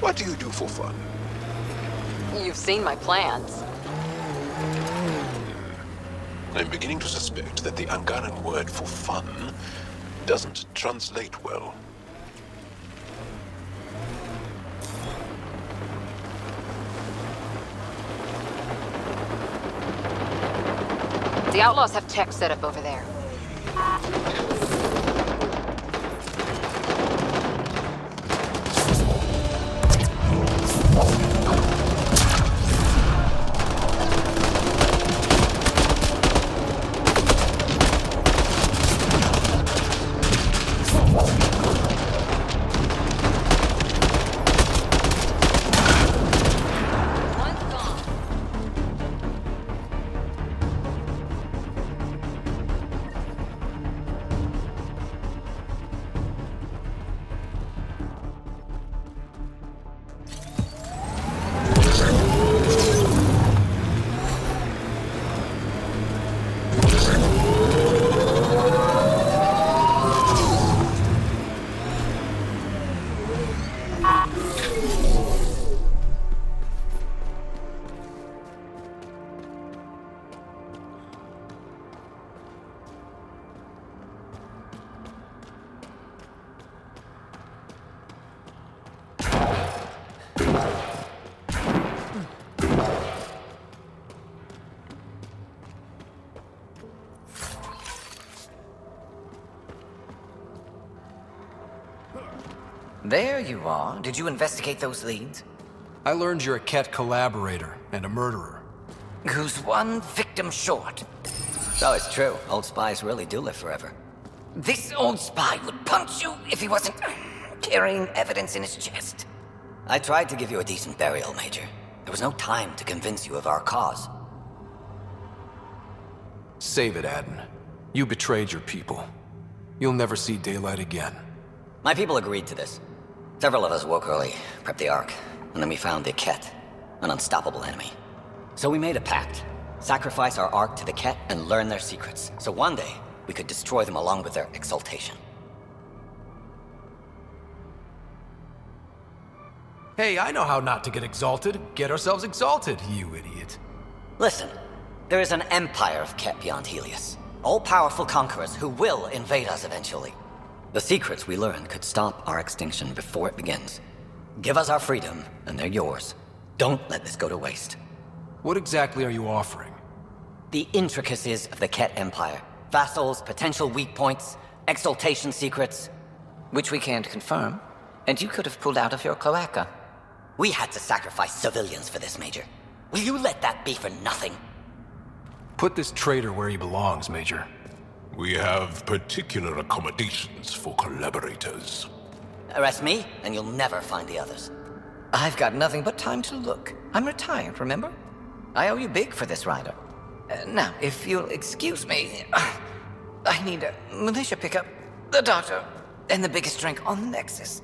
What do you do for fun? You've seen my plans. Hmm. I'm beginning to suspect that the Angaran word for fun doesn't translate well. The Outlaws have tech set up over there. There you are. Did you investigate those leads? I learned you're a Ket collaborator and a murderer. Who's one victim short? So it's true. Old spies really do live forever. This old spy would punch you if he wasn't carrying evidence in his chest. I tried to give you a decent burial, Major. There was no time to convince you of our cause. Save it, Aden. You betrayed your people. You'll never see daylight again. My people agreed to this. Several of us woke early, prepped the Ark, and then we found the Ket, an unstoppable enemy. So we made a pact. Sacrifice our Ark to the Ket and learn their secrets, so one day we could destroy them along with their exaltation. Hey, I know how not to get exalted. Get ourselves exalted, you idiot. Listen, there is an empire of Ket beyond Heleus. All-powerful conquerors who will invade us eventually. The secrets we learned could stop our extinction before it begins. Give us our freedom, and they're yours. Don't let this go to waste. What exactly are you offering? The intricacies of the Ket Empire. Vassals, potential weak points, exaltation secrets. Which we can't confirm. And you could have pulled out of your cloaca. We had to sacrifice civilians for this, Major. Will you let that be for nothing? Put this traitor where he belongs, Major. We have particular accommodations for collaborators. Arrest me, and you'll never find the others. I've got nothing but time to look. I'm retired, remember? I owe you big for this Ryder. Uh, now, if you'll excuse me, I need a militia pickup, the doctor, and the biggest drink on the Nexus.